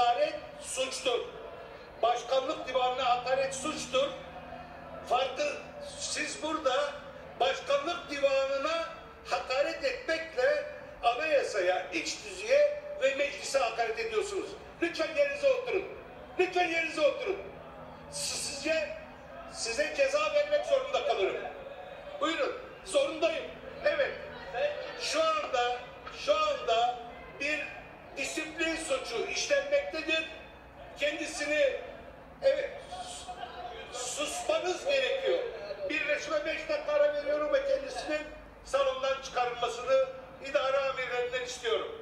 hakaret suçtur. Başkanlık divanına hakaret suçtur. Farkı siz burada başkanlık divanına hakaret etmekle anayasaya, iç düzüye ve meclise hakaret ediyorsunuz. Lütfen yerinize oturun. Lütfen yerinize oturun. Sizce size ceza vermek zorunda kalırım. Buyurun. Zorundayım. Evet. Şu anda şu anda bir disiplin suçu işlenmek hepsini evet susmanız gerekiyor. Birleşme beş dakika ara veriyorum ve kendisinin salondan çıkarılmasını idare amirlerinden istiyorum.